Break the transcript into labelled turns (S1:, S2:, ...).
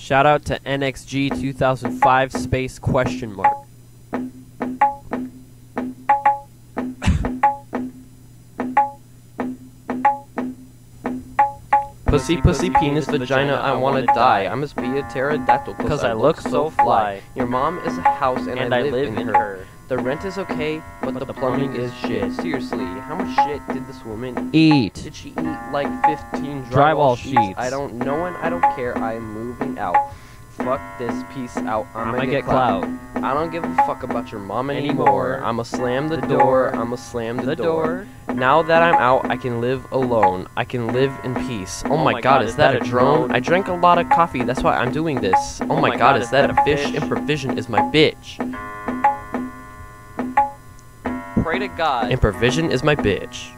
S1: Shout out to NXG 2005 space question mark.
S2: Pussy, pussy, penis, vagina, I wanna die. I must be a pterodactyl
S1: Cause I look so fly.
S2: Your mom is a house and,
S1: And
S2: I live, in, her.
S1: her.
S2: The rent is okay, but the, plumbing is shit. Seriously, how much shit did this woman
S1: Eat.
S2: Did she eat like 15 drywall,
S1: Drywall
S2: sheets?
S1: sheets.
S2: I don't know and I don't care. I'm moving out. Fuck this peace out. I'm,
S1: I'ma get clout.
S2: I don't give a fuck about your mom
S1: Anymore.
S2: anymore. I'ma slam the,
S1: The
S2: door.
S1: door.
S2: I'ma slam the,
S1: The door.
S2: Now that I'm out, I can live alone. I can live in peace. Oh, oh my god, is that a drone? I drank a lot of coffee. That's why I'm doing this. Oh, oh my god, is that a fish? Improvision is my bitch.
S1: Pray to God.
S2: Improvision is my bitch.